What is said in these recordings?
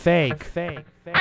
fake. Are fake. fake.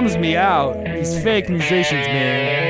bums me out. These fake musicians, man.